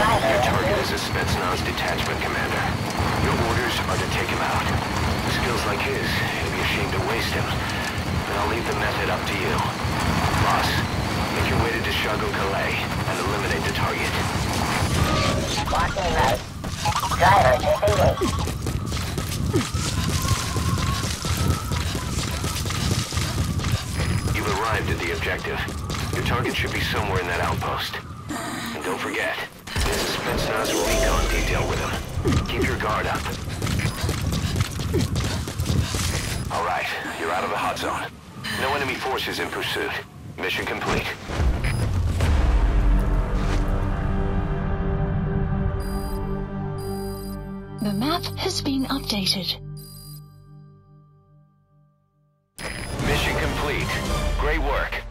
Your target is a Spetsnaz detachment commander. Your orders are to take him out. Skills like his, it'd be a shame to waste him. But I'll leave the method up to you. Boss, make your way to Da Shago Kallai and eliminate the target. Locking mode. Driver disengaged. You've arrived at the objective. Your target should be somewhere in that outpost. And don't forget, guard up. All right, you're out of the hot zone. No enemy forces in pursuit. Mission complete. The map has been updated. Mission complete. Great work.